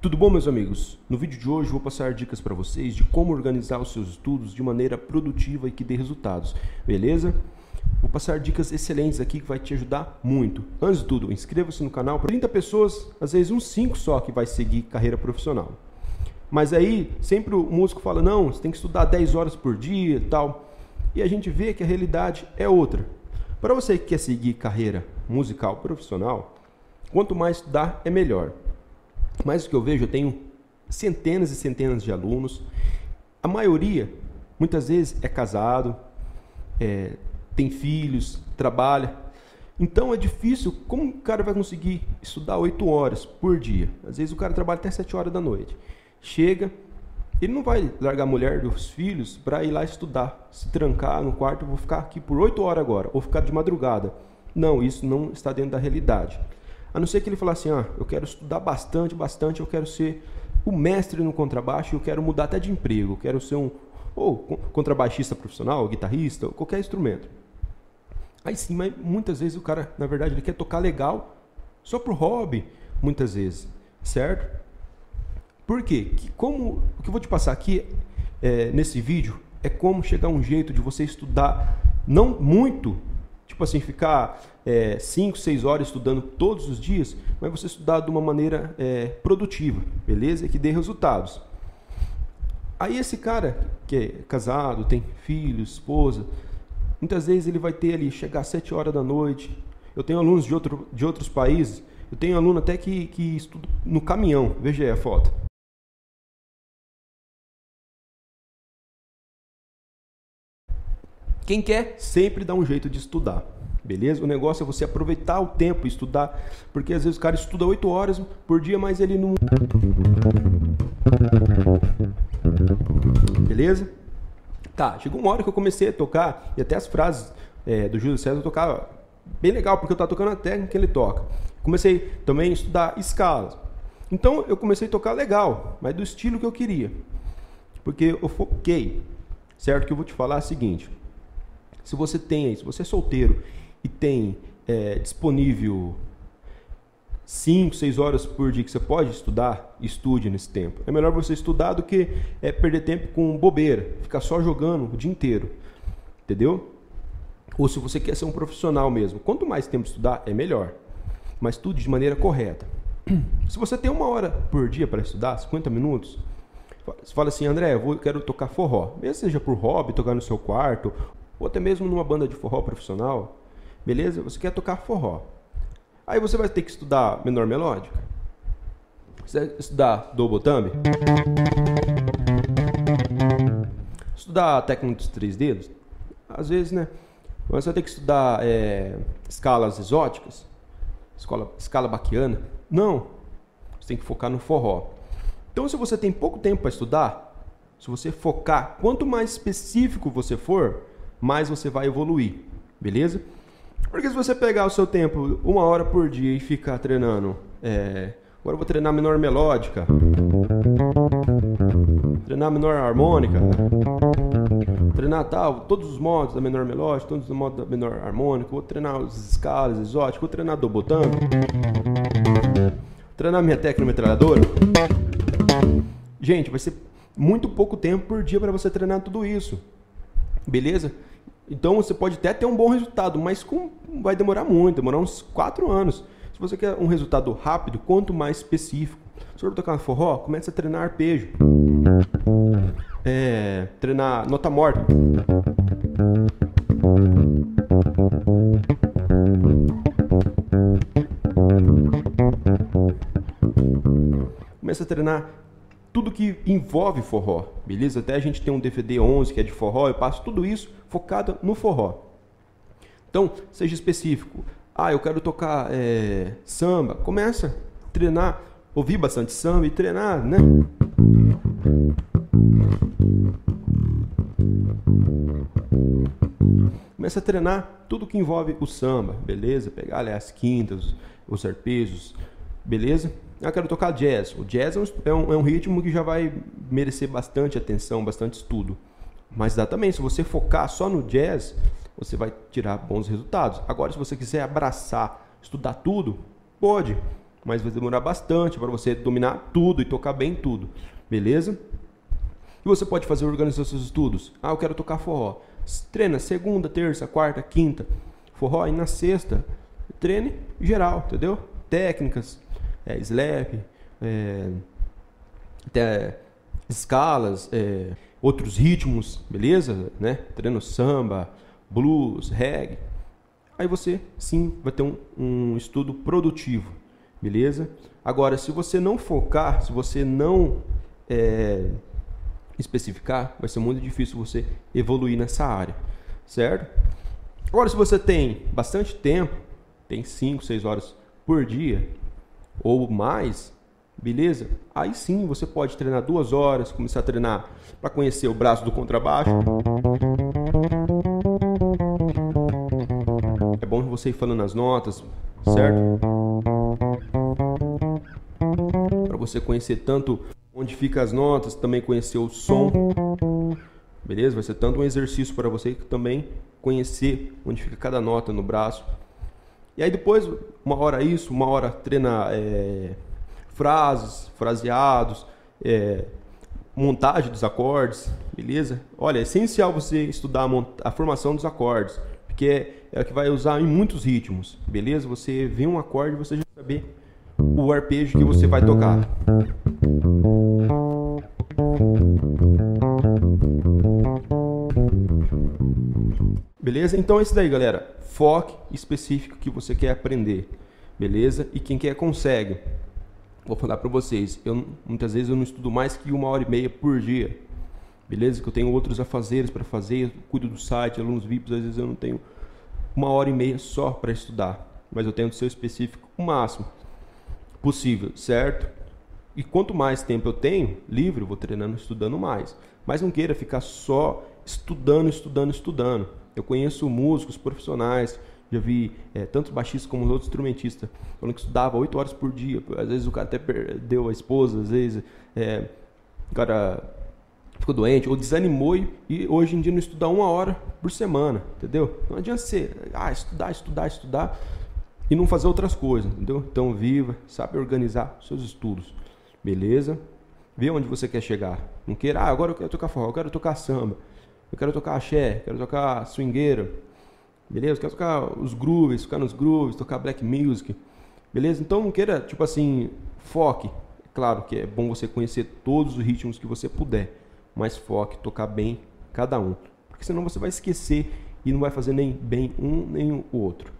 Tudo bom, meus amigos? No vídeo de hoje vou passar dicas para vocês de como organizar os seus estudos de maneira produtiva e que dê resultados, beleza? Vou passar dicas excelentes aqui que vai te ajudar muito. Antes de tudo, inscreva-se no canal. Para 30 pessoas, às vezes uns 5 só que vai seguir carreira profissional. Mas aí, sempre o músico fala, não, você tem que estudar 10 horas por dia e tal. E a gente vê que a realidade é outra. Para você que quer seguir carreira musical profissional, quanto mais estudar é melhor. Mas o que eu vejo, eu tenho centenas e centenas de alunos. A maioria, muitas vezes, é casado, é, tem filhos, trabalha. Então é difícil. Como o cara vai conseguir estudar 8 horas por dia? Às vezes o cara trabalha até 7 horas da noite. Chega, ele não vai largar a mulher dos filhos para ir lá estudar, se trancar no quarto, vou ficar aqui por 8 horas agora, ou ficar de madrugada. Não, isso não está dentro da realidade. A não ser que ele falasse assim, ah, eu quero estudar bastante, bastante, eu quero ser o mestre no contrabaixo, eu quero mudar até de emprego, eu quero ser um ou contrabaixista profissional, guitarrista, qualquer instrumento. Aí sim, mas muitas vezes o cara, na verdade, ele quer tocar legal só pro hobby, muitas vezes, certo? Por quê? Que como, o que eu vou te passar aqui é, nesse vídeo é como chegar a um jeito de você estudar não muito, tipo assim, ficar 5, é, 6 horas estudando todos os dias, mas você estudar de uma maneira é, produtiva, beleza? Que dê resultados. Aí esse cara que é casado, tem filho, esposa, muitas vezes ele vai ter ali, chegar às 7 horas da noite. Eu tenho alunos de, outro, de outros países, eu tenho aluno até que, que estuda no caminhão, veja aí a foto. Quem quer sempre dá um jeito de estudar. Beleza? O negócio é você aproveitar o tempo e estudar, porque às vezes o cara estuda 8 horas por dia, mas ele não. Beleza? Tá, chegou uma hora que eu comecei a tocar, e até as frases é, do Júlio César eu tocava bem legal, porque eu estava tocando a técnica que ele toca. Comecei também a estudar escalas. Então eu comecei a tocar legal, mas do estilo que eu queria. Porque eu foquei, certo? Que eu vou te falar o seguinte: se você tem, se você é solteiro e tem é, disponível 5, 6 horas por dia que você pode estudar, estude nesse tempo. É melhor você estudar do que é, perder tempo com bobeira, ficar só jogando o dia inteiro. Entendeu? Ou se você quer ser um profissional mesmo, quanto mais tempo estudar, é melhor. Mas estude de maneira correta. Se você tem uma hora por dia para estudar, 50 minutos, você fala assim, André, eu vou, quero tocar forró. Mesmo seja por hobby, tocar no seu quarto, ou até mesmo numa banda de forró profissional, Beleza? Você quer tocar forró. Aí você vai ter que estudar menor melódica. Você vai estudar double thumb. Estudar a técnica dos três dedos. Às vezes, né? Você vai ter que estudar é, escalas exóticas. Escola, escala baquiana. Não. Você tem que focar no forró. Então, se você tem pouco tempo para estudar, se você focar, quanto mais específico você for, mais você vai evoluir. Beleza? Porque se você pegar o seu tempo uma hora por dia e ficar treinando, é, agora eu vou treinar menor melódica, treinar menor harmônica, treinar tal, todos os modos da menor melódica, todos os modos da menor harmônica, vou treinar os escalas exóticos, vou treinar do botão, treinar minha técnica metralhadora. Gente, vai ser muito pouco tempo por dia para você treinar tudo isso. Beleza? Então você pode até ter um bom resultado, mas com, vai demorar muito, demorar uns 4 anos. Se você quer um resultado rápido, quanto mais específico. Se for tocar forró, comece a treinar arpejo. É, treinar nota morta. Começa a treinar tudo que envolve forró, beleza? Até a gente tem um DVD 11 que é de forró, eu passo tudo isso focado no forró. Então, seja específico. Ah, eu quero tocar é, samba. Começa a treinar, ouvir bastante samba e treinar, né? Começa a treinar tudo que envolve o samba, beleza? Pegar ali, as quintas, os arpejos, beleza? Eu quero tocar jazz. O jazz é um, é um ritmo que já vai merecer bastante atenção, bastante estudo. Mas dá também, se você focar só no jazz, você vai tirar bons resultados. Agora, se você quiser abraçar, estudar tudo, pode. mas vai demorar bastante para você dominar tudo e tocar bem tudo, beleza? E você pode fazer organizar seus estudos. Ah, eu quero tocar forró. Treina segunda, terça, quarta, quinta. Forró e na sexta, treine geral, entendeu? Técnicas, é, slap, é, até escalas, é, outros ritmos, beleza? Né? Treino samba, blues, reggae. Aí você sim vai ter um, um estudo produtivo, beleza? Agora, se você não focar, se você não é, especificar, vai ser muito difícil você evoluir nessa área, certo? Agora, se você tem bastante tempo, tem 5, 6 horas por dia ou mais, beleza? Aí sim você pode treinar duas horas, começar a treinar para conhecer o braço do contrabaixo. É bom você ir falando as notas, certo? Para você conhecer tanto onde fica as notas, também conhecer o som. Beleza? Vai ser tanto um exercício para você que também conhecer onde fica cada nota no braço. E aí depois, uma hora isso, uma hora treina é, frases, fraseados, é, montagem dos acordes, beleza? Olha, é essencial você estudar a, a formação dos acordes, porque é, é o que vai usar em muitos ritmos, beleza? Você vê um acorde, você já saber o arpejo que você vai tocar. Beleza? Então é isso daí, galera. Foque específico que você quer aprender. Beleza? E quem quer consegue. Vou falar para vocês, eu muitas vezes eu não estudo mais que uma hora e meia por dia. Beleza? Que eu tenho outros afazeres para fazer, eu cuido do site, alunos VIPs, às vezes eu não tenho uma hora e meia só para estudar. Mas eu tento ser específico o máximo possível, certo? E quanto mais tempo eu tenho livre, eu vou treinando, estudando mais. Mas não queira ficar só estudando, estudando, estudando. Eu conheço músicos profissionais, já vi é, tanto baixistas como outros instrumentistas, falando que estudava oito horas por dia. Às vezes o cara até perdeu a esposa, às vezes é, o cara ficou doente ou desanimou e, hoje em dia não estuda uma hora por semana, entendeu? Não adianta ser, ah, estudar, estudar, estudar e não fazer outras coisas, entendeu? Então viva, sabe organizar seus estudos, beleza? Vê onde você quer chegar. Não queira, ah, agora eu quero tocar forró, eu quero tocar samba, eu quero tocar axé, quero tocar swingueira, beleza? Eu quero tocar os grooves, tocar nos grooves, tocar black music, beleza? Então não queira, tipo assim, foque. Claro que é bom você conhecer todos os ritmos que você puder, mas foque, tocar bem cada um, porque senão você vai esquecer e não vai fazer nem bem um nem o outro.